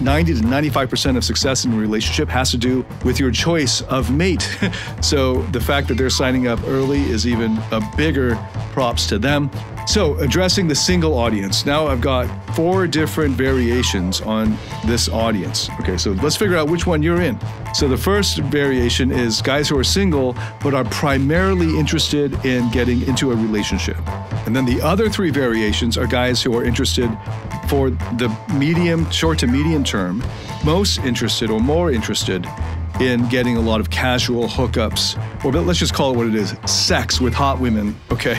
90 to 95% of success in a relationship has to do with your choice of mate. so the fact that they're signing up early is even a bigger props to them. So, addressing the single audience. Now I've got four different variations on this audience. Okay, so let's figure out which one you're in. So, the first variation is guys who are single but are primarily interested in getting into a relationship. And then the other three variations are guys who are interested for the medium, short to medium term, most interested or more interested in getting a lot of casual hookups, or let's just call it what it is sex with hot women, okay?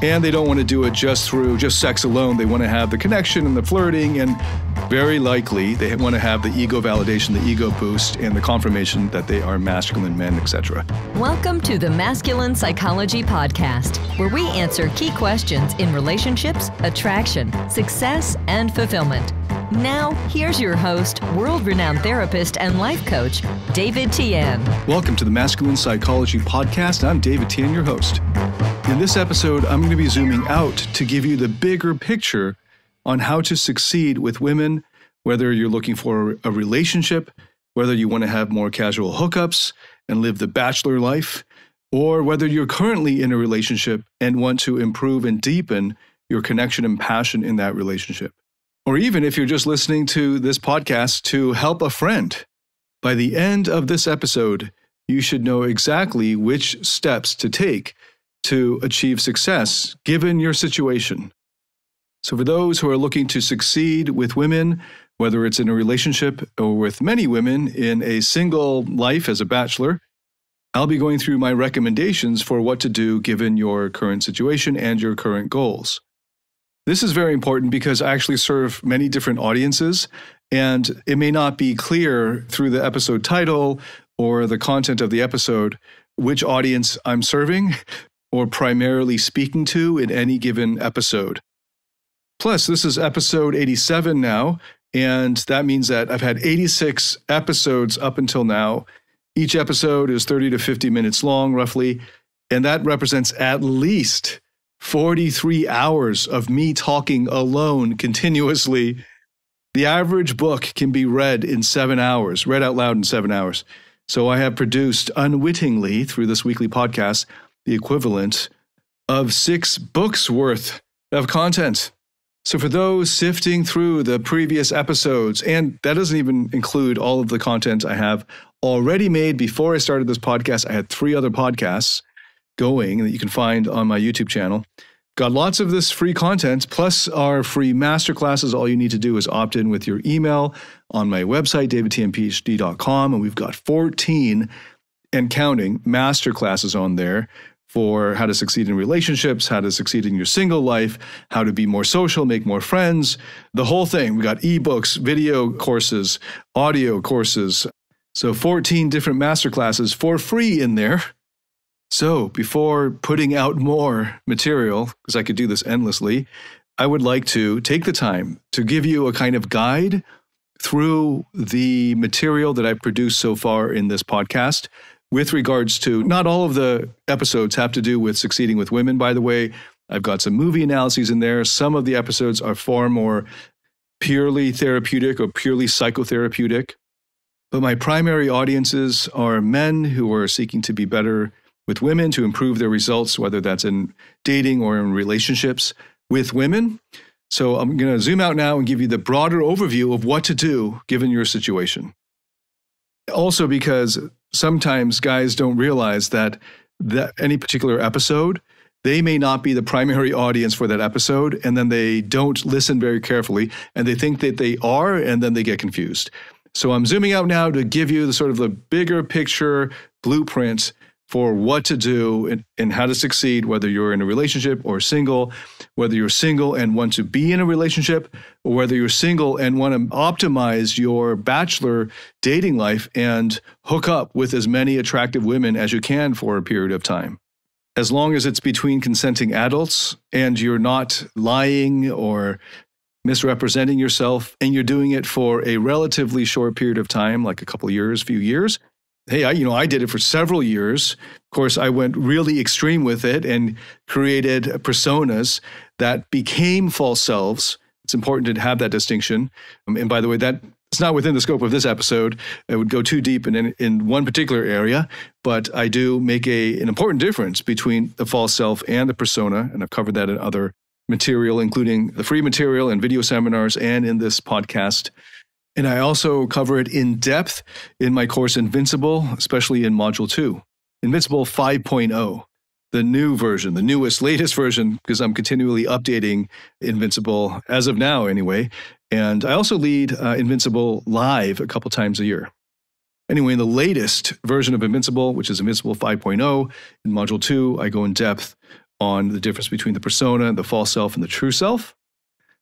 And they don't want to do it just through just sex alone. They want to have the connection and the flirting, and very likely they want to have the ego validation, the ego boost, and the confirmation that they are masculine men, etc. Welcome to the Masculine Psychology Podcast, where we answer key questions in relationships, attraction, success, and fulfillment. Now, here's your host, world renowned therapist and life coach, David Tian. Welcome to the Masculine Psychology Podcast. I'm David Tian, your host. In this episode, I'm going to be zooming out to give you the bigger picture on how to succeed with women, whether you're looking for a relationship, whether you want to have more casual hookups and live the bachelor life, or whether you're currently in a relationship and want to improve and deepen your connection and passion in that relationship or even if you're just listening to this podcast to help a friend. By the end of this episode, you should know exactly which steps to take to achieve success given your situation. So, for those who are looking to succeed with women, whether it's in a relationship or with many women in a single life as a bachelor, I'll be going through my recommendations for what to do given your current situation and your current goals. This is very important because I actually serve many different audiences, and it may not be clear through the episode title or the content of the episode which audience I'm serving or primarily speaking to in any given episode. Plus, this is episode 87 now, and that means that I've had 86 episodes up until now. Each episode is 30 to 50 minutes long, roughly, and that represents at least 43 hours of me talking alone continuously. The average book can be read in seven hours, read out loud in seven hours. So I have produced unwittingly through this weekly podcast the equivalent of six books worth of content. So, for those sifting through the previous episodes, and that doesn't even include all of the content I have already made before I started this podcast, I had three other podcasts going that you can find on my YouTube channel. Got lots of this free content, plus our free masterclasses. All you need to do is opt in with your email on my website, davidtianphd.com. And we've got 14 and counting masterclasses on there for how to succeed in relationships, how to succeed in your single life, how to be more social, make more friends, the whole thing. We got ebooks, video courses, audio courses. So 14 different masterclasses for free in there. So, before putting out more material, because I could do this endlessly, I would like to take the time to give you a kind of guide through the material that I've produced so far in this podcast with regards to not all of the episodes have to do with succeeding with women, by the way. I've got some movie analyses in there. Some of the episodes are far more purely therapeutic or purely psychotherapeutic. But my primary audiences are men who are seeking to be better with women to improve their results, whether that's in dating or in relationships with women. So I'm going to zoom out now and give you the broader overview of what to do given your situation. Also, because sometimes guys don't realize that, that any particular episode, they may not be the primary audience for that episode, and then they don't listen very carefully, and they think that they are, and then they get confused. So I'm zooming out now to give you the sort of the bigger picture blueprint for what to do and, and, how to succeed, whether you're in a relationship or single, whether you're single and want to be in a relationship, or whether you're single and want to optimize your bachelor dating life and hook up with as many attractive women as you can for a period of time. As long as it's between consenting adults and you're not lying or misrepresenting yourself and you're doing it for a relatively short period of time, like a couple years, few years, hey, I, you know, I did it for several years. Of course, I went really extreme with it and created personas that became false selves. It's important to have that distinction. Um, and by the way, that it's not within the scope of this episode. I would go too deep in, in, in one particular area, but I do make a, an important difference between the false self and the persona. And I've covered that in other material, including the free material and video seminars and in this podcast. And I also cover it in depth in my course Invincible, especially in Module 2, Invincible 5.0 the new version, the newest, latest version, because I'm continually updating Invincible as of now, anyway. And I also lead uh, Invincible live a couple times a year. Anyway, in the latest version of Invincible, which is Invincible 5.0, in Module 2, I go in depth on the difference between the persona, the false self, and the true self.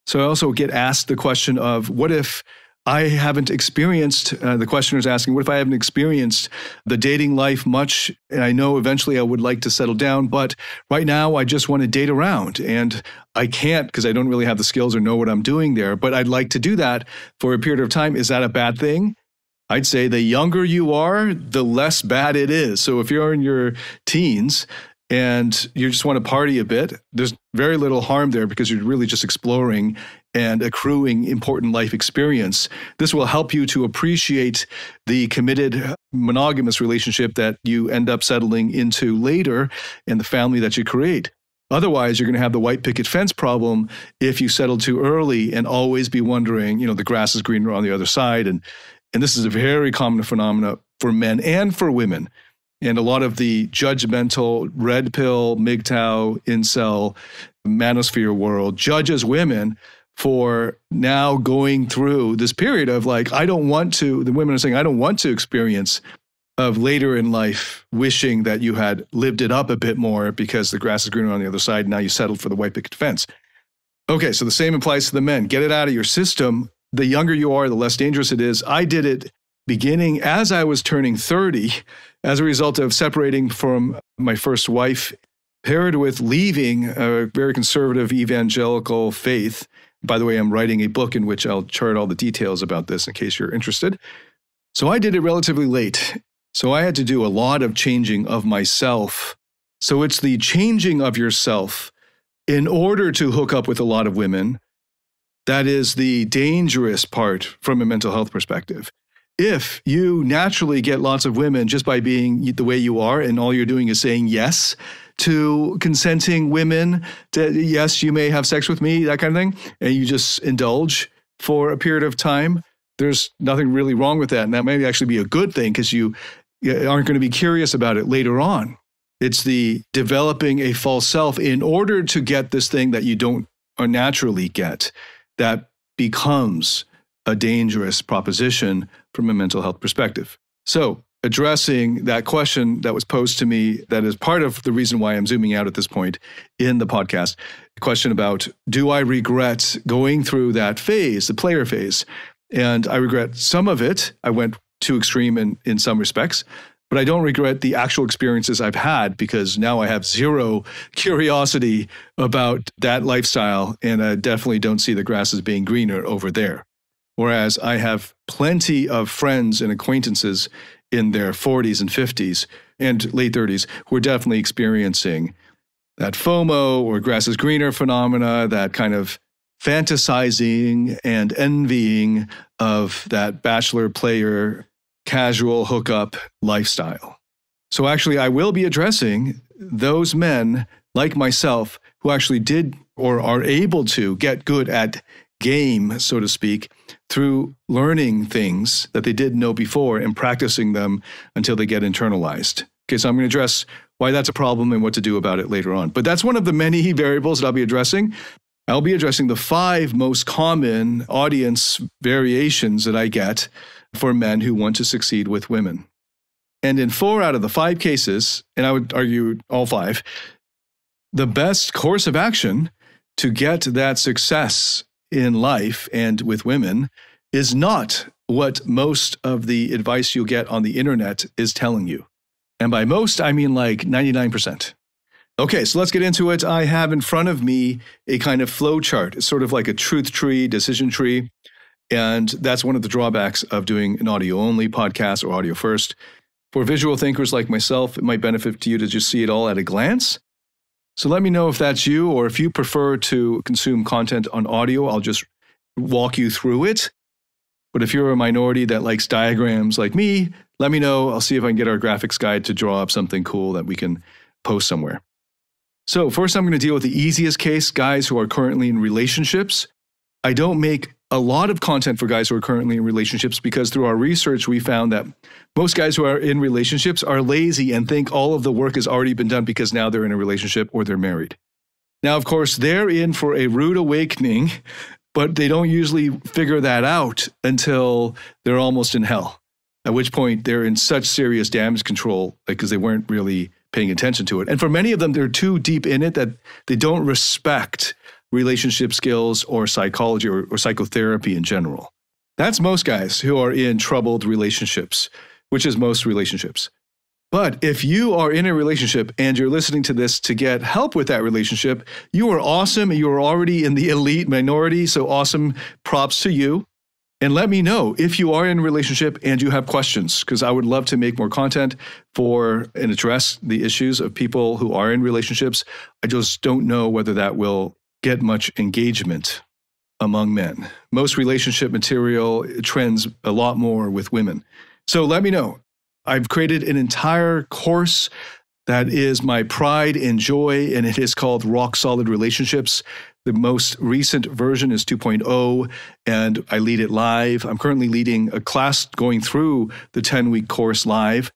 So I also get asked the question of what if I haven't experienced, uh, the questioner is asking, what if I haven't experienced the dating life much? And I know eventually I would like to settle down, but right now I just want to date around. And I can't because I don't really have the skills or know what I'm doing there, but I'd like to do that for a period of time. Is that a bad thing? I'd say the younger you are, the less bad it is. So if you're in your teens, and you just want to party a bit, there's very little harm there because you're really just exploring and accruing important life experience. This will help you to appreciate the committed monogamous relationship that you end up settling into later and the family that you create. Otherwise, you're going to have the white picket fence problem if you settle too early and always be wondering, you know, the grass is greener on the other side. And, and this is a very common phenomenon for men and for women. And a lot of the judgmental red pill, MGTOW, incel, manosphere world judges women for now going through this period of like, I don't want to, the women are saying, I don't want to experience of later in life wishing that you had lived it up a bit more because the grass is greener on the other side. And Now you settled for the white picket fence. Okay, so the same applies to the men. Get it out of your system. The younger you are, the less dangerous it is. I did it beginning as I was turning 30 as a result of separating from my first wife, paired with leaving a very conservative evangelical faith. By the way, I'm writing a book in which I'll chart all the details about this in case you're interested. So I did it relatively late. So I had to do a lot of changing of myself. So it's the changing of yourself in order to hook up with a lot of women. That is the dangerous part from a mental health perspective if you naturally get lots of women just by being the way you are and all you're doing is saying yes to consenting women yes you may have sex with me that kind of thing and you just indulge for a period of time there's nothing really wrong with that. And that may actually be a good thing because you aren't going to be curious about it later on. It's the developing a false self in order to get this thing that you don't uh, naturally get that becomes a dangerous proposition from a mental health perspective. So, addressing that question that was posed to me, that is part of the reason why I'm zooming out at this point in the podcast, the question about do I regret going through that phase, the player phase? And I regret some of it. I went too extreme in, in some respects, but I don't regret the actual experiences I've had because now I have zero curiosity about that lifestyle. And I definitely don't see the grass as being greener over there. Whereas I have plenty of friends and acquaintances in their 40s and 50s and late 30s who are definitely experiencing that FOMO or grass is greener phenomena, that kind of fantasizing and envying of that bachelor player casual hookup lifestyle. So, actually, I will be addressing those men like myself who actually did or are able to get good at game, so to speak, through learning things that they didn't know before and practicing them until they get internalized. Okay, so I'm going to address why that's a problem and what to do about it later on. But that's one of the many variables that I'll be addressing. I'll be addressing the five most common audience variations that I get for men who want to succeed with women. And in four out of the five cases, and I would argue all five, the best course of action to get that success in life and with women is not what most of the advice you get on the internet is telling you. And by most, I mean like 99%. Okay, so let's get into it. I have in front of me a kind of flow chart. It's sort of like a truth tree, decision tree. And that's one of the drawbacks of doing an audio only podcast or audio first. For visual thinkers like myself, it might benefit to you to just see it all at a glance. So let me know if that's you, or if you prefer to consume content on audio, I'll just walk you through it. But if you're a minority that likes diagrams like me, let me know. I'll see if I can get our graphics guide to draw up something cool that we can post somewhere. So, first, I'm going to deal with the easiest case guys who are currently in relationships. I don't make a lot of content for guys who are currently in relationships because through our research, we found that most guys who are in relationships are lazy and think all of the work has already been done because now they're in a relationship or they're married. Now, of course, they're in for a rude awakening, but they don't usually figure that out until they're almost in hell, at which point they're in such serious damage control because they weren't really paying attention to it. And for many of them, they're too deep in it that they don't respect relationship skills or psychology or, or psychotherapy in general. That's most guys who are in troubled relationships, which is most relationships. But if you are in a relationship and you're listening to this to get help with that relationship, you are awesome. You are already in the elite minority. So awesome. Props to you. And let me know if you are in a relationship and you have questions, because I would love to make more content for and address the issues of people who are in relationships. I just don't know whether that will get much engagement among men. Most relationship material trends a lot more with women. So let me know. I've created an entire course that is my pride and joy, and it is called Rock Solid Relationships. The most recent version is 2.0, and I lead it live. I'm currently leading a class going through the 10 week course live.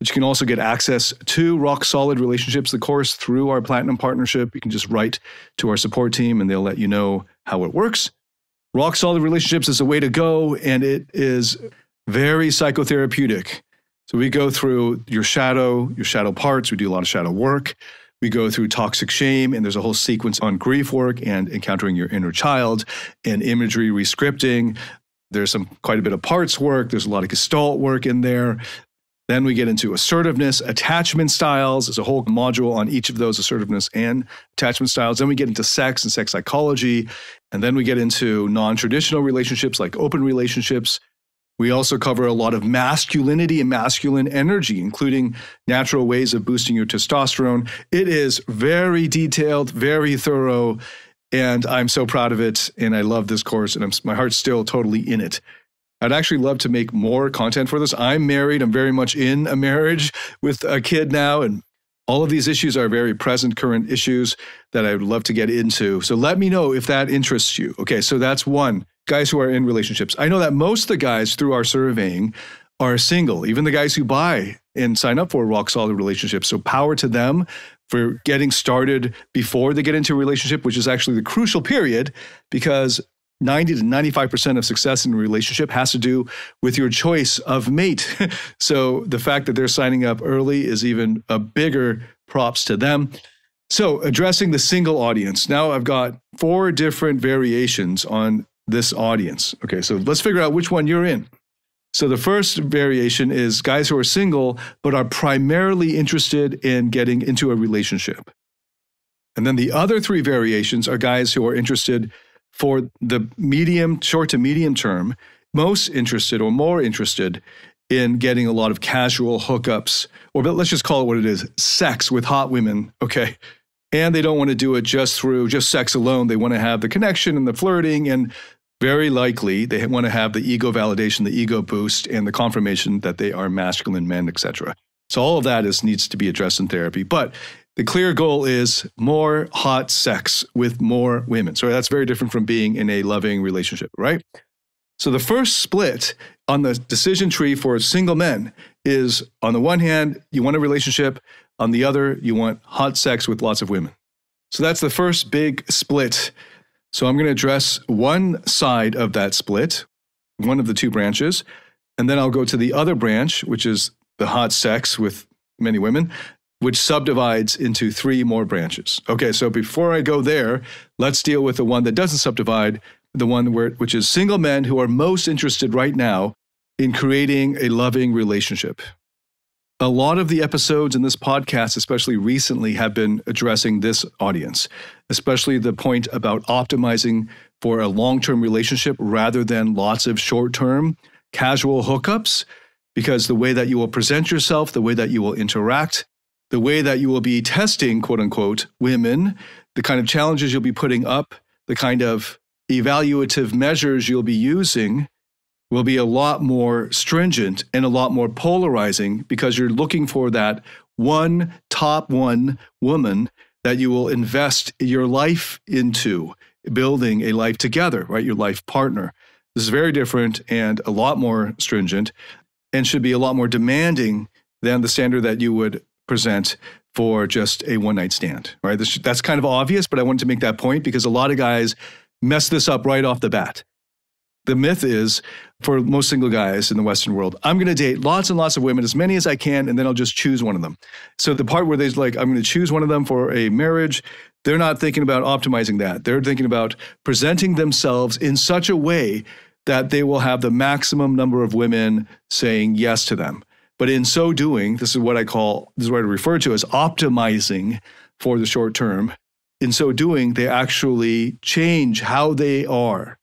But you can also get access to Rock Solid Relationships, the course, through our Platinum partnership. You can just write to our support team and they'll let you know how it works. Rock Solid Relationships is a way to go, and it is very psychotherapeutic. So we go through your shadow, your shadow parts. We do a lot of shadow work. We go through toxic shame, and there's a whole sequence on grief work and encountering your inner child and imagery rescripting. There's some quite a bit of parts work. There's a lot of gestalt work in there. Then we get into assertiveness, attachment styles. There's a whole module on each of those assertiveness and attachment styles. Then we get into sex and sex psychology. And then we get into non traditional relationships like open relationships. We also cover a lot of masculinity and masculine energy, including natural ways of boosting your testosterone. It is very detailed, very thorough, and I'm so proud of it. And I love this course, and I'm, my heart's still totally in it. I'd actually love to make more content for this. I'm married. I'm very much in a marriage with a kid now. And all of these issues are very present, current issues that I would love to get into. So let me know if that interests you. Okay, so that's one. Guys who are in relationships. I know that most of the guys through our surveying are single, even the guys who buy and sign up for rock solid relationships. So power to them for getting started before they get into a relationship, which is actually the crucial period because 90 to 95% of success in a relationship has to do with your choice of mate. so the fact that they're signing up early is even a bigger props to them. So addressing the single audience. Now I've got four different variations on this audience. Okay, so let's figure out which one you're in. So the first variation is guys who are single but are primarily interested in getting into a relationship. And then the other three variations are guys who are interested for the medium, short to medium term, most interested or more interested in getting a lot of casual hookups, or let's just call it what it is sex with hot women, okay? And they don't want to do it just through just sex alone. They want to have the connection and the flirting, and very likely they want to have the ego validation, the ego boost, and the confirmation that they are masculine men, etc. So all of that is needs to be addressed in therapy. But the clear goal is more hot sex with more women. So that's very different from being in a loving relationship, right? So the first split on the decision tree for single men is on the one hand, you want a relationship, on the other, you want hot sex with lots of women. So that's the first big split. So I'm going to address one side of that split, one of the two branches, and then I'll go to the other branch, which is the hot sex with many women which subdivides into three more branches. Okay, so before I go there, let's deal with the one that doesn't subdivide, the one where, which is single men who are most interested right now in creating a loving relationship. A lot of the episodes in this podcast, especially recently, have been addressing this audience, especially the point about optimizing for a long term relationship rather than lots of short term casual hookups. Because the way that you will present yourself, the way that you will interact, the way that you will be testing, quote unquote, women, the kind of challenges you'll be putting up, the kind of evaluative measures you'll be using will be a lot more stringent and a lot more polarizing because you're looking for that one top one woman that you will invest your life into building a life together, right? Your life partner. This is very different and a lot more stringent and should be a lot more demanding than the standard that you would present for just a one night stand, right? This, that's kind of obvious, but I wanted to make that point because a lot of guys mess this up right off the bat. The myth is for most single guys in the Western world, I'm going to date lots and lots of women, as many as I can, and then I'll just choose one of them. So the part where they're like, I'm going to choose one of them for a marriage, they're not thinking about optimizing that. They're thinking about presenting themselves in such a way that they will have the maximum number of women saying yes to them. But in so doing, this is what I call, this is what I refer to as optimizing for the short term. In so doing, they actually change how they are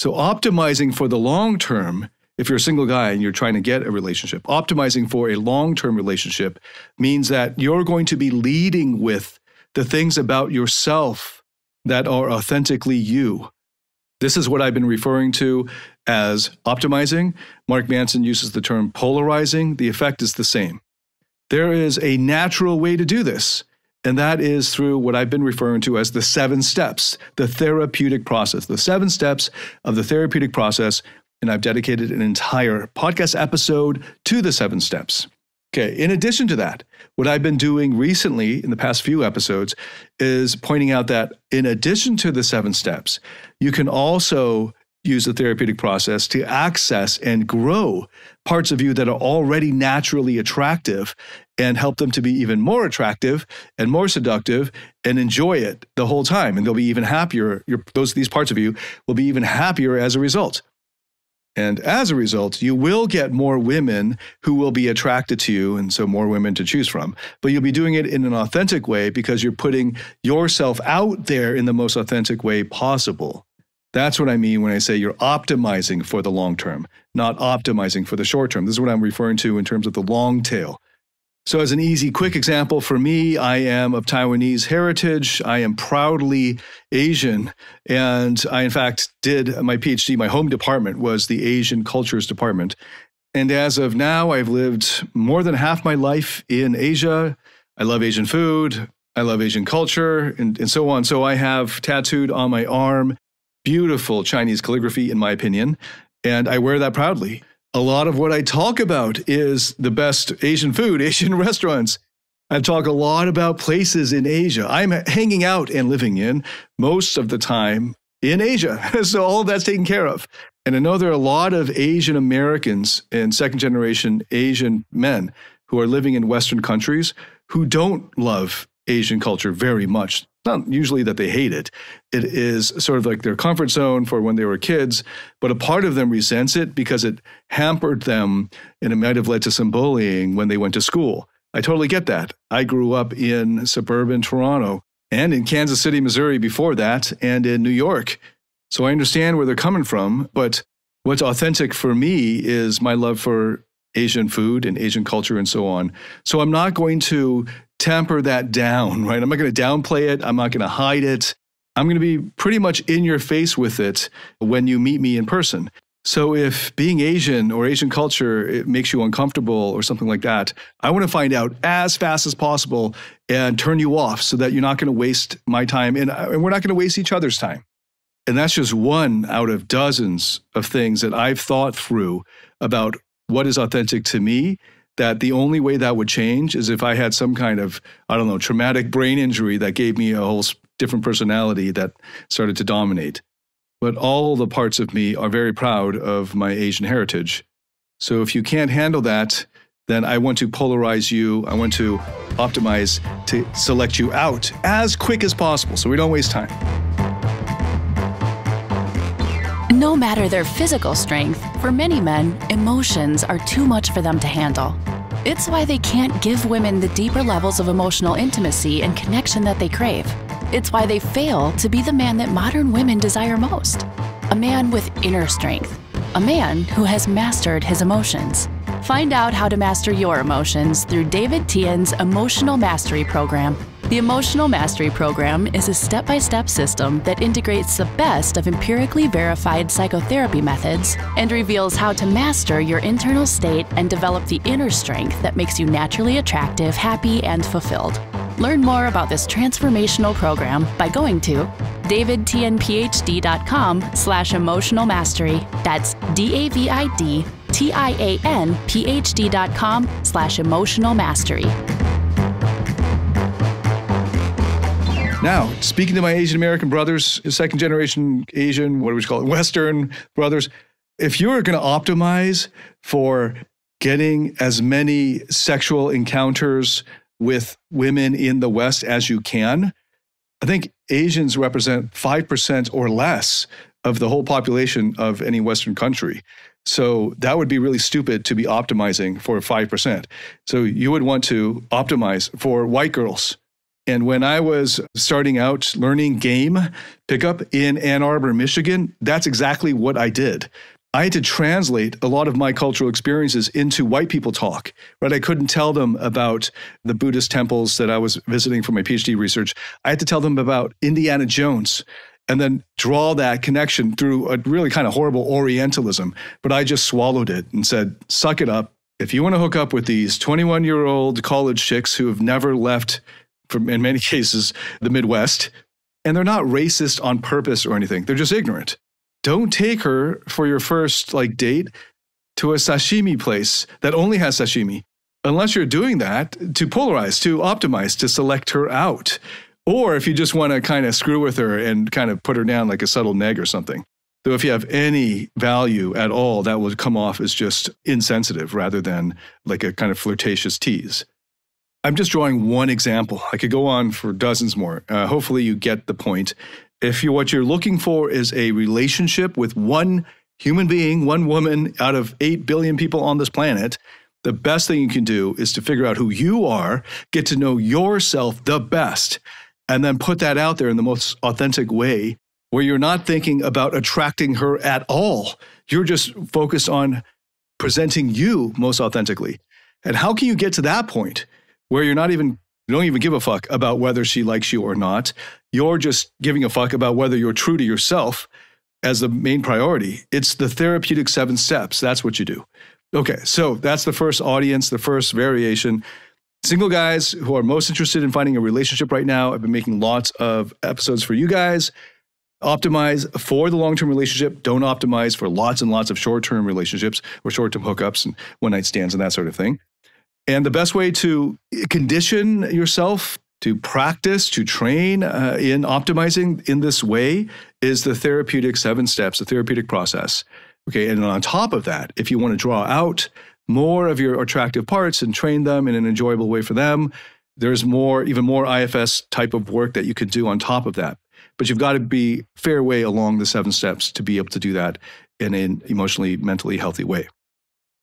so, optimizing for the long term, if you're a single guy and you're trying to get a relationship, optimizing for a long term relationship means that you're going to be leading with the things about yourself that are authentically you. This is what I've been referring to as optimizing. Mark Manson uses the term polarizing. The effect is the same. There is a natural way to do this. And that is through what I've been referring to as the seven steps, the therapeutic process, the seven steps of the therapeutic process. And I've dedicated an entire podcast episode to the seven steps. Okay, in addition to that, what I've been doing recently in the past few episodes is pointing out that in addition to the seven steps, you can also use the therapeutic process to access and grow parts of you that are already naturally attractive and help them to be even more attractive and more seductive and enjoy it the whole time. And they'll be even happier Your, those these parts of you will be even happier as a result and as a result you will get more women who will be attracted to you and so more women to choose from but you'll be doing it in an authentic way because you're putting yourself out there in the most authentic way possible that's what I mean when I say you're optimizing for the long term, not optimizing for the short term. This is what I'm referring to in terms of the long tail. So, as an easy, quick example for me, I am of Taiwanese heritage. I am proudly Asian. And I, in fact, did my PhD, my home department was the Asian Cultures Department. And as of now, I've lived more than half my life in Asia. I love Asian food. I love Asian culture and, and so on. So I have tattooed on my arm beautiful Chinese calligraphy, in my opinion, and I wear that proudly. A lot of what I talk about is the best Asian food, Asian restaurants. I talk a lot about places in Asia. I'm hanging out and living in most of the time in Asia. so all that's taken care of. And I know there are a lot of Asian Americans and second generation Asian men who are living in Western countries who don't love Asian culture very much not usually that they hate it. It is sort of like their comfort zone for when they were kids, but a part of them resents it because it hampered them and it might have led to some bullying when they went to school. I totally get that. I grew up in suburban Toronto and in Kansas City, Missouri before that, and in New York. So I understand where they're coming from, but what's authentic for me is my love for Asian food and Asian culture and so on. So I'm not going to temper that down, right? I'm not going to downplay it. I'm not going to hide it. I'm going to be pretty much in your face with it when you meet me in person. So if being Asian or Asian culture it makes you uncomfortable or something like that, I want to find out as fast as possible and turn you off so that you're not going to waste my time and, uh, and we're not going to waste each other's time. And that's just one out of dozens of things that I've thought through about what is authentic to me that the only way that would change is if I had some kind of, I don't know, traumatic brain injury that gave me a whole different personality that started to dominate. But all the parts of me are very proud of my Asian heritage. So if you can't handle that, then I want to polarize you. I want to optimize to select you out as quick as possible so we don't waste time. No matter their physical strength, for many men, emotions are too much for them to handle. It's why they can't give women the deeper levels of emotional intimacy and connection that they crave. It's why they fail to be the man that modern women desire most a man with inner strength, a man who has mastered his emotions. Find out how to master your emotions through David Tian's Emotional Mastery Program. The Emotional Mastery Program is a step by step system that integrates the best of empirically verified psychotherapy methods and reveals how to master your internal state and develop the inner strength that makes you naturally attractive, happy, and fulfilled. Learn more about this transformational program by going to davidtianphd.com slash emotional mastery. That's D-A-V-I-D T-I-A-N-P-H-D.com slash emotional mastery. Now, speaking to my Asian American brothers, second generation Asian, what do we call it, Western brothers, if you're going to optimize for getting as many sexual encounters with women in the West as you can, I think Asians represent 5% or less of the whole population of any Western country. So that would be really stupid to be optimizing for 5%. So you would want to optimize for white girls and when I was starting out learning game pickup in Ann Arbor, Michigan, that's exactly what I did. I had to translate a lot of my cultural experiences into white people talk, right? I couldn't tell them about the Buddhist temples that I was visiting for my PhD research. I had to tell them about Indiana Jones and then draw that connection through a really kind of horrible Orientalism. But I just swallowed it and said, suck it up. If you want to hook up with these 21 year old college chicks who have never left from in many cases the Midwest, and they're not racist on purpose or anything. They're just ignorant. Don't take her for your first like date to a sashimi place that only has sashimi unless you're doing that to polarize, to optimize, to select her out. Or if you just want to kind of screw with her and kind of put her down like a subtle neg or something. Though if you have any value at all, that will come off as just insensitive rather than like a kind of flirtatious tease. I'm just drawing one example. I could go on for dozens more. Uh, hopefully, you get the point. If you what you're looking for is a relationship with one human being, one woman out of 8 billion people on this planet, the best thing you can do is to figure out who you are, get to know yourself the best, and then put that out there in the most authentic way where you're not thinking about attracting her at all. You're just focused on presenting you most authentically. And how can you get to that point? Where you're not even you don't even give a fuck about whether she likes you or not. You're just giving a fuck about whether you're true to yourself as the main priority. It's the therapeutic seven steps. That's what you do. Okay, so that's the first audience, the first variation. Single guys who are most interested in finding a relationship right now, I've been making lots of episodes for you guys. Optimize for the long term relationship. Don't optimize for lots and lots of short term relationships or short term hookups and one night stands and that sort of thing. And the best way to condition yourself to practice, to train uh, in optimizing in this way is the therapeutic seven steps, the therapeutic process. Okay. And on top of that, if you want to draw out more of your attractive parts and train them in an enjoyable way for them, there's more, even more IFS type of work that you can do on top of that. But you've got to be fair way along the seven steps to be able to do that in an emotionally, mentally healthy way.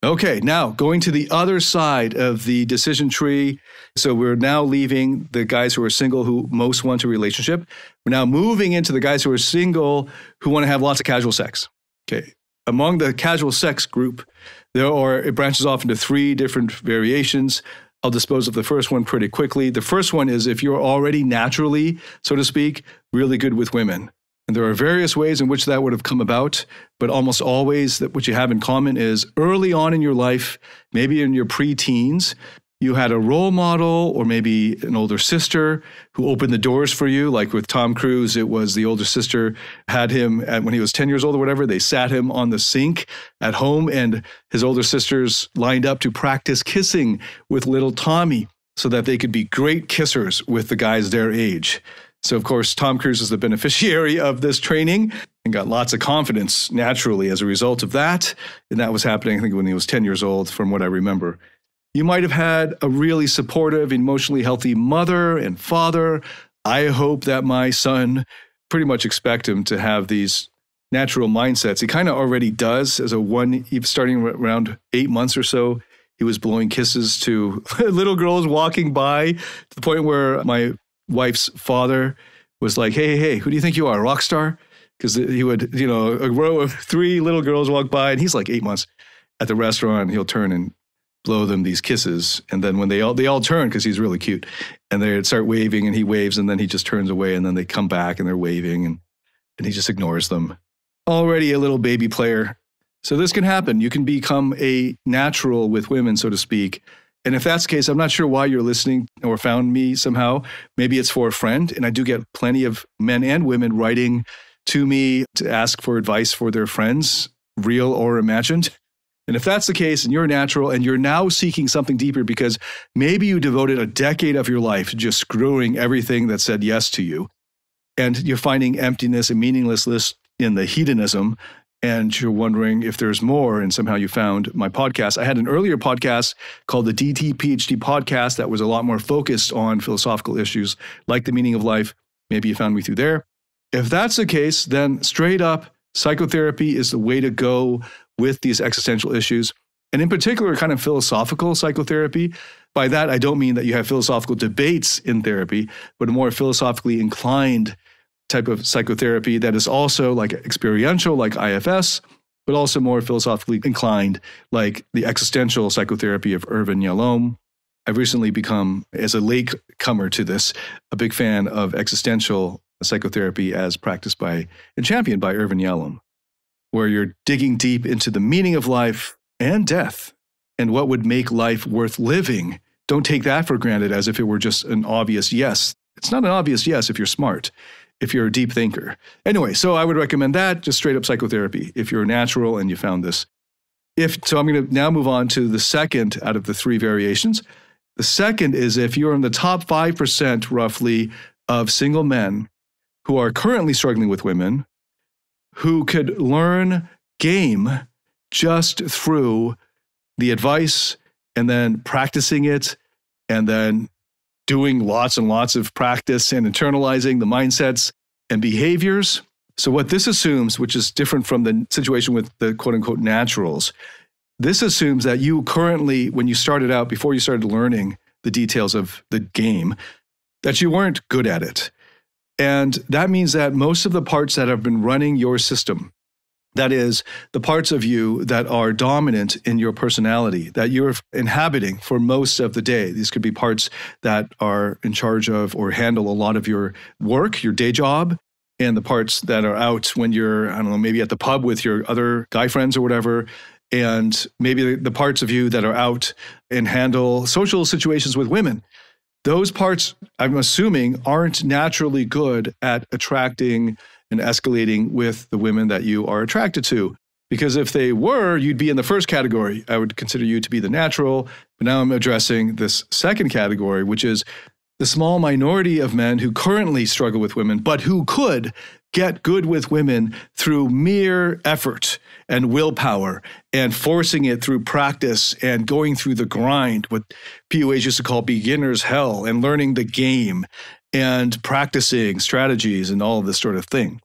Okay, now going to the other side of the decision tree. So we're now leaving the guys who are single who most want a relationship. We're now moving into the guys who are single who want to have lots of casual sex. Okay. Among the casual sex group, there are, it branches off into three different variations. I'll dispose of the first one pretty quickly. The first one is if you're already naturally, so to speak, really good with women. And there are various ways in which that would have come about, but almost always that what you have in common is early on in your life, maybe in your preteens, you had a role model or maybe an older sister who opened the doors for you. Like with Tom Cruise, it was the older sister had him at, when he was 10 years old or whatever. They sat him on the sink at home, and his older sisters lined up to practice kissing with little Tommy so that they could be great kissers with the guys their age. So, of course, Tom Cruise is the beneficiary of this training and got lots of confidence naturally as a result of that. And that was happening, I think, when he was 10 years old, from what I remember. You might have had a really supportive, emotionally healthy mother and father. I hope that my son pretty much expect him to have these natural mindsets. He kind of already does as a one, starting around eight months or so. He was blowing kisses to little girls walking by to the point where my wife's father was like, hey, hey, who do you think you are, rock star? Because he would, you know, a row of three little girls walk by, and he's like eight months at the restaurant. He'll turn and blow them these kisses. And then when they all they all turn because he's really cute, and they start waving, and he waves, and then he just turns away, and then they come back and they're waving, and and he just ignores them. Already a little baby player. So this can happen. You can become a natural with women, so to speak. And if that's the case, I'm not sure why you're listening or found me somehow. Maybe it's for a friend. And I do get plenty of men and women writing to me to ask for advice for their friends, real or imagined. And if that's the case and you're natural and you're now seeking something deeper because maybe you devoted a decade of your life just screwing everything that said yes to you, and you're finding emptiness and meaninglessness in the hedonism, and you're wondering if there's more, and somehow you found my podcast. I had an earlier podcast called the DT PhD podcast that was a lot more focused on philosophical issues like the meaning of life. Maybe you found me through there. If that's the case, then straight up, psychotherapy is the way to go with these existential issues, and in particular, kind of philosophical psychotherapy. By that, I don't mean that you have philosophical debates in therapy, but a more philosophically inclined type of psychotherapy that is also like experiential, like IFS, but also more philosophically inclined, like the existential psychotherapy of Irvin Yalom. I've recently become, as a late comer to this, a big fan of existential psychotherapy as practiced by and championed by Irvin Yalom where you're digging deep into the meaning of life and death and what would make life worth living. Don't take that for granted as if it were just an obvious yes. It's not an obvious yes if you're smart, if you're a deep thinker. Anyway, so I would recommend that, just straight up psychotherapy, if you're natural and you found this. If so, I'm going to now move on to the second out of the three variations. The second is if you're in the top 5% roughly of single men who are currently struggling with women, who could learn game just through the advice and then practicing it and then doing lots and lots of practice and internalizing the mindsets and behaviors. So, what this assumes, which is different from the situation with the quote unquote naturals, this assumes that you currently, when you started out, before you started learning the details of the game, that you weren't good at it. And that means that most of the parts that have been running your system, that is, the parts of you that are dominant in your personality, that you're inhabiting for most of the day. These could be parts that are in charge of or handle a lot of your work, your day job, and the parts that are out when you're, I don't know, maybe at the pub with your other guy friends or whatever. And maybe the parts of you that are out and handle social situations with women those parts, I'm assuming, aren't naturally good at attracting and escalating with the women that you are attracted to. Because if they were, you'd be in the first category. I would consider you to be the natural. But now I'm addressing this second category, which is the small minority of men who currently struggle with women, but who could get good with women through mere effort and willpower and forcing it through practice and going through the grind, what PUAs used to call beginner's hell, and learning the game and practicing strategies and all of this sort of thing.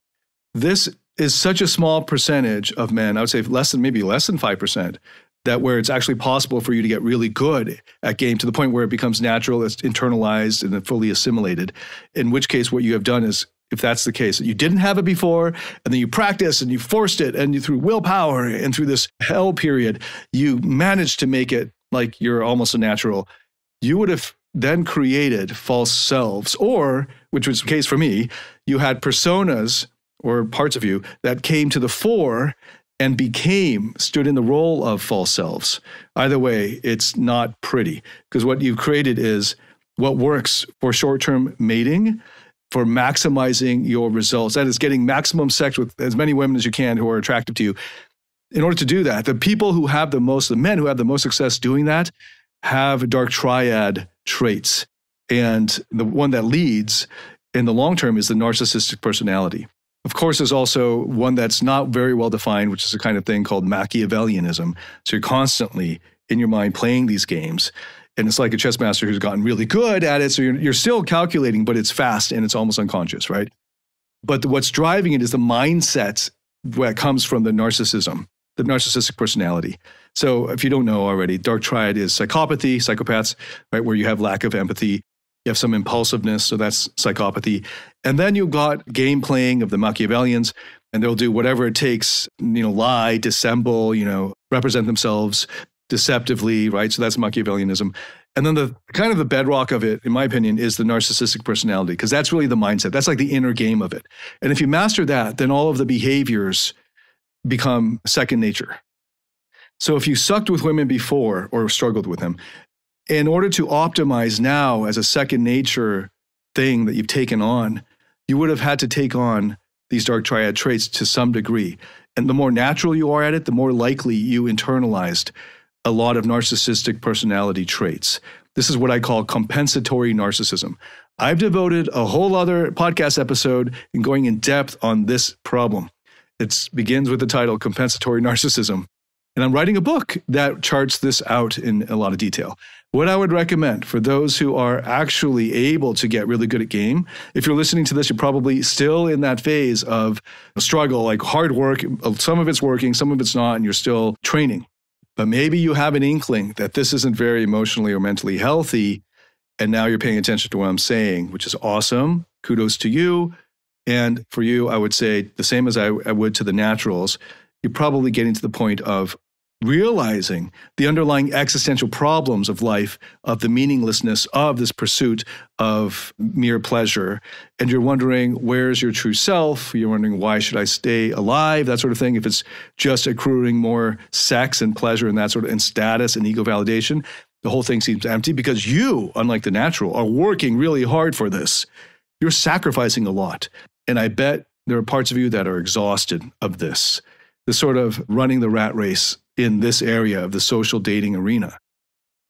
This is such a small percentage of men, I would say less than maybe less than 5%, that where it's actually possible for you to get really good at game to the point where it becomes natural, it's internalized and fully assimilated. In which case, what you have done is if that's the case, you didn't have it before, and then you practice and you forced it, and you, through willpower and through this hell period, you managed to make it like you're almost a natural, you would have then created false selves, or, which was the case for me, you had personas or parts of you that came to the fore and became, stood in the role of false selves. Either way, it's not pretty because what you've created is what works for short term mating for maximizing your results. That is getting maximum sex with as many women as you can who are attractive to you. In order to do that, the people who have the most, the men who have the most success doing that, have a dark triad traits. And the one that leads in the long term is the narcissistic personality. Of course, there's also one that's not very well defined, which is a kind of thing called Machiavellianism. So you're constantly in your mind playing these games and it's like a chess master who's gotten really good at it. So you're, you're still calculating, but it's fast and it's almost unconscious, right? But what's driving it is the mindset that comes from the narcissism, the narcissistic personality. So if you don't know already, dark triad is psychopathy, psychopaths, right, where you have lack of empathy. You have some impulsiveness, so that's psychopathy. And then you've got game playing of the Machiavellians, and they'll do whatever it takes, you know, lie, dissemble, you know, represent themselves deceptively, right? So that's Machiavellianism. And then the kind of the bedrock of it, in my opinion, is the narcissistic personality, because that's really the mindset. That's like the inner game of it. And if you master that, then all of the behaviors become second nature. So if you sucked with women before or struggled with them, in order to optimize now as a second nature thing that you've taken on, you would have had to take on these dark triad traits to some degree. And the more natural you are at it, the more likely you internalized a lot of narcissistic personality traits. This is what I call compensatory narcissism. I've devoted a whole other podcast episode in going in depth on this problem. It begins with the title Compensatory Narcissism. And I'm writing a book that charts this out in a lot of detail. What I would recommend for those who are actually able to get really good at game, if you're listening to this, you're probably still in that phase of struggle, like hard work. Some of it's working, some of it's not, and you're still training. But maybe you have an inkling that this isn't very emotionally or mentally healthy. And now you're paying attention to what I'm saying, which is awesome. Kudos to you. And for you, I would say the same as I, I would to the naturals. You're probably getting to the point of realizing the underlying existential problems of life, of the meaninglessness of this pursuit of mere pleasure. And you're wondering, where's your true self? You're wondering, why should I stay alive? That sort of thing. If it's just accruing more sex and pleasure and that sort of, and status and ego validation, the whole thing seems empty because you, unlike the natural, are working really hard for this. You're sacrificing a lot. And I bet there are parts of you that are exhausted of this, the sort of running the rat race in this area of the social dating arena.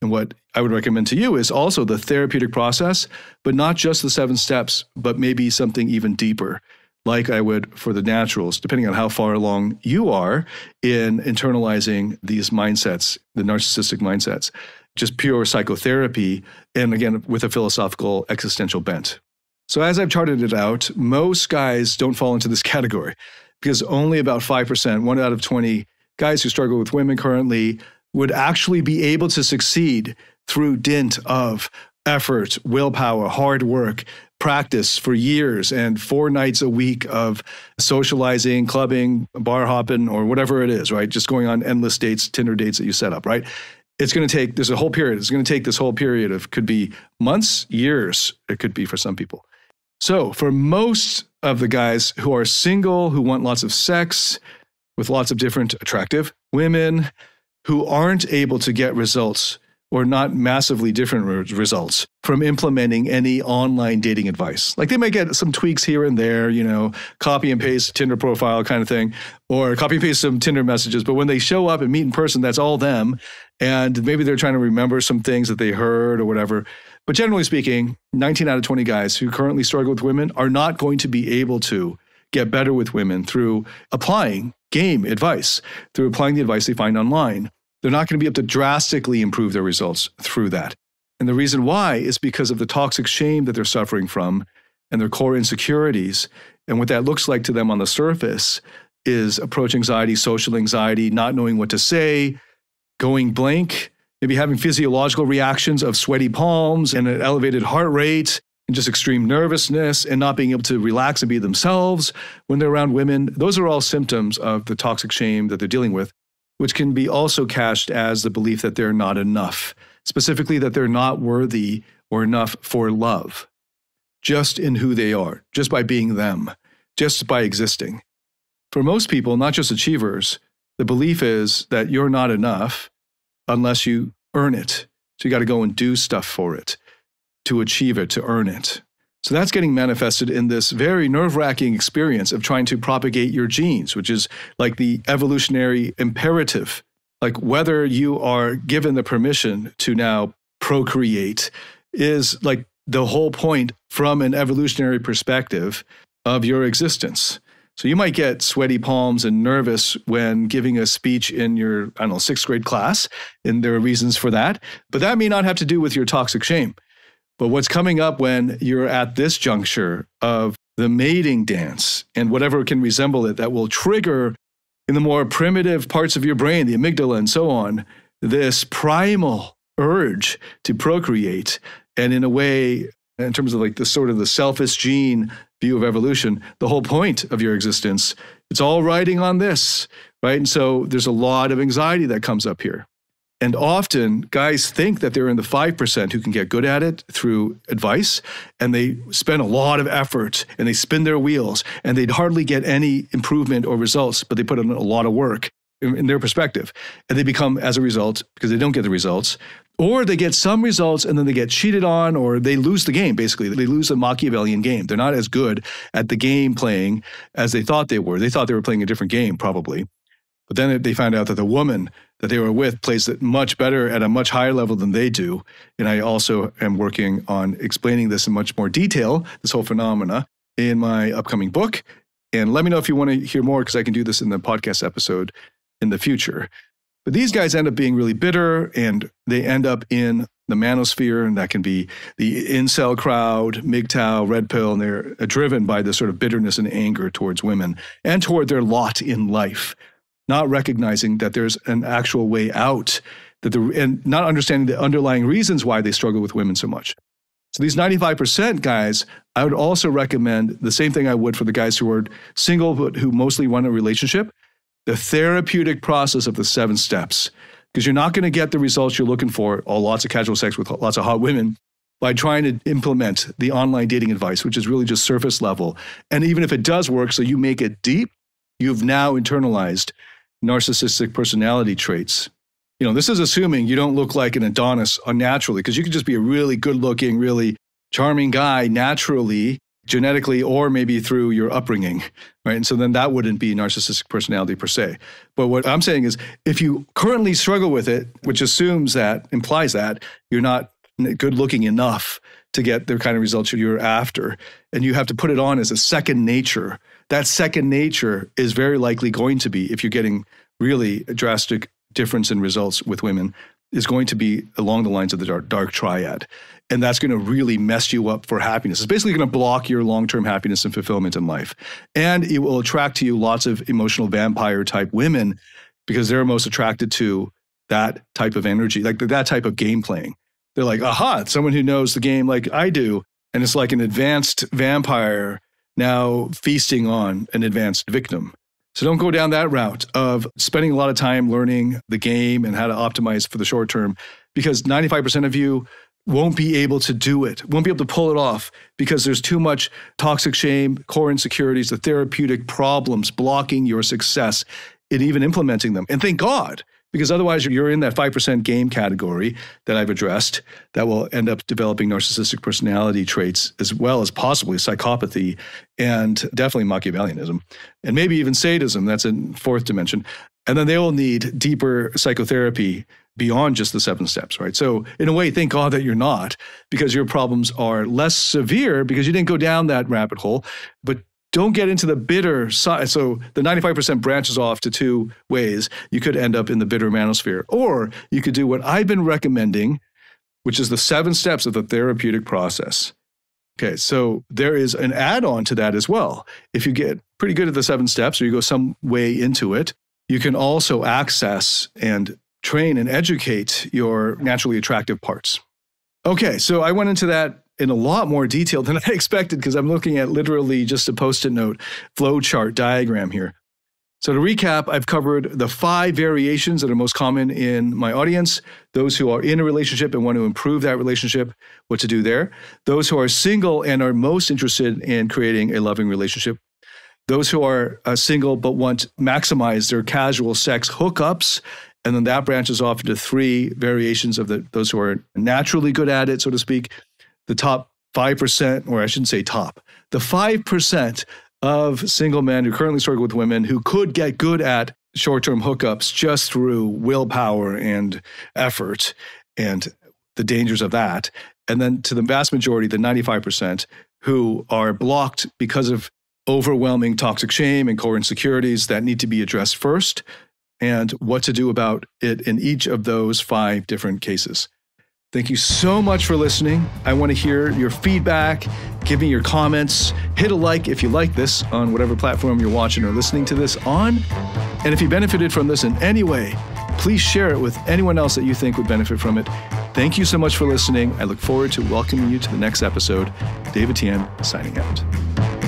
And what I would recommend to you is also the therapeutic process, but not just the seven steps, but maybe something even deeper, like I would for the naturals, depending on how far along you are in internalizing these mindsets, the narcissistic mindsets, just pure psychotherapy, and again, with a philosophical existential bent. So, as I've charted it out, most guys don't fall into this category because only about 5%, one out of 20 guys who struggle with women currently would actually be able to succeed through dint of effort, willpower, hard work, practice for years and four nights a week of socializing, clubbing, bar hopping, or whatever it is, right? Just going on endless dates, Tinder dates that you set up, right? It's going to take, there's a whole period. It's going to take this whole period of, could be months, years, it could be for some people. So for most of the guys who are single, who want lots of sex, with lots of different attractive women who aren't able to get results or not massively different results from implementing any online dating advice. Like they might get some tweaks here and there, you know, copy and paste Tinder profile kind of thing, or copy and paste some Tinder messages. But when they show up and meet in person, that's all them. And maybe they're trying to remember some things that they heard or whatever. But generally speaking, 19 out of 20 guys who currently struggle with women are not going to be able to get better with women through applying game advice through applying the advice they find online. They're not going to be able to drastically improve their results through that. And the reason why is because of the toxic shame that they're suffering from and their core insecurities. And what that looks like to them on the surface is approach anxiety, social anxiety, not knowing what to say, going blank, maybe having physiological reactions of sweaty palms and an elevated heart rate, and just extreme nervousness and not being able to relax and be themselves when they're around women. Those are all symptoms of the toxic shame that they're dealing with, which can be also cached as the belief that they're not enough, specifically that they're not worthy or enough for love, just in who they are, just by being them, just by existing. For most people, not just achievers, the belief is that you're not enough unless you earn it. So you got to go and do stuff for it to achieve it, to earn it. So that's getting manifested in this very nerve wracking experience of trying to propagate your genes, which is like the evolutionary imperative. Like whether you are given the permission to now procreate is like the whole point from an evolutionary perspective of your existence. So you might get sweaty palms and nervous when giving a speech in your, I don't know, sixth grade class, and there are reasons for that. But that may not have to do with your toxic shame. But what's coming up when you're at this juncture of the mating dance and whatever can resemble it that will trigger in the more primitive parts of your brain, the amygdala and so on, this primal urge to procreate. And in a way, in terms of like the sort of the selfish gene view of evolution, the whole point of your existence, it's all riding on this, right? And so there's a lot of anxiety that comes up here. And often guys think that they're in the 5% who can get good at it through advice, and they spend a lot of effort and they spin their wheels and they'd hardly get any improvement or results, but they put in a lot of work in their perspective. And they become, as a result, because they don't get the results, or they get some results and then they get cheated on, or they lose the game, basically. They lose the Machiavellian game. They're not as good at the game playing as they thought they were. They thought they were playing a different game, probably. But then they found out that the woman that they were with plays it much better at a much higher level than they do. And I also am working on explaining this in much more detail, this whole phenomena, in my upcoming book. And let me know if you want to hear more, because I can do this in the podcast episode in the future. But these guys end up being really bitter and they end up in the manosphere, and that can be the incel crowd, MGTOW, Red Pill, and they're uh, driven by this sort of bitterness and anger towards women and toward their lot in life not recognizing that there's an actual way out, that the, and not understanding the underlying reasons why they struggle with women so much. So these 95% guys, I would also recommend the same thing I would for the guys who are single but who mostly want a relationship, the therapeutic process of the seven steps. Because you're not going to get the results you're looking for, or lots of casual sex with lots of hot women, by trying to implement the online dating advice, which is really just surface level. And even if it does work, so you make it deep, you've now internalized narcissistic personality traits. You know, this is assuming you don't look like an Adonis unnaturally, because you could just be a really good looking, really charming guy naturally, genetically, or maybe through your upbringing, right? And so then that wouldn't be narcissistic personality per se. But what I'm saying is if you currently struggle with it, which assumes that, implies that you're not good looking enough to get the kind of results you're after, and you have to put it on as a second nature that second nature is very likely going to be, if you're getting really drastic difference in results with women, is going to be along the lines of the dark, dark triad. And that's going to really mess you up for happiness. It's basically going to block your long term happiness and fulfillment in life. And it will attract to you lots of emotional vampire type women because they're most attracted to that type of energy, like that type of game playing. They're like, aha, someone who knows the game like I do. And it's like an advanced vampire now feasting on an advanced victim. So don't go down that route of spending a lot of time learning the game and how to optimize for the short term because 95% of you won't be able to do it, won't be able to pull it off because there's too much toxic shame, core insecurities, the therapeutic problems blocking your success in even implementing them. And thank God because otherwise you're in that 5% game category that I've addressed that will end up developing narcissistic personality traits as well as possibly psychopathy and definitely Machiavellianism and maybe even sadism. That's a fourth dimension. And then they will need deeper psychotherapy beyond just the seven steps, right? So, in a way, thank God that you're not, because your problems are less severe because you didn't go down that rabbit hole. But don't get into the bitter side. So the 95% branches off to two ways. You could end up in the bitter manosphere, or you could do what I've been recommending, which is the seven steps of the therapeutic process. Okay, so there is an add on to that as well. If you get pretty good at the seven steps or you go some way into it, you can also access and train and educate your naturally attractive parts. Okay, so I went into that in a lot more detail than I expected because I'm looking at literally just a post it note flow chart diagram here. So, to recap, I've covered the five variations that are most common in my audience those who are in a relationship and want to improve that relationship, what to do there, those who are single and are most interested in creating a loving relationship, those who are uh, single but want to maximize their casual sex hookups. And then that branches off into three variations of the, those who are naturally good at it, so to speak, the top 5%, or I shouldn't say top, the 5% of single men who currently struggle with women who could get good at short term hookups just through willpower and effort and the dangers of that. And then to the vast majority, the 95%, who are blocked because of overwhelming toxic shame and core insecurities that need to be addressed first, and what to do about it in each of those five different cases. Thank you so much for listening. I want to hear your feedback. Give me your comments. Hit a like if you like this on whatever platform you're watching or listening to this on. And if you benefited from this in any way, please share it with anyone else that you think would benefit from it. Thank you so much for listening. I look forward to welcoming you to the next episode. David Tian signing out.